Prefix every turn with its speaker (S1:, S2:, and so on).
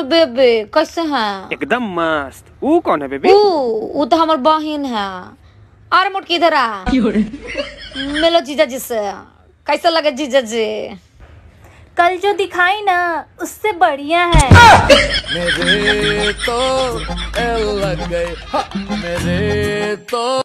S1: Hello बेबे कैसे हैं?
S2: एकदम मस्त। वो कौन है बेबी
S1: वो तो हमार बहन है। अरे मोटकी किधर आ। मिलो जीजा जी से। कैसा लगे जीजा जी
S3: कल जो दिखाई ना उससे बढ़िया है।
S4: मेरे तो लग गए। मेरे तो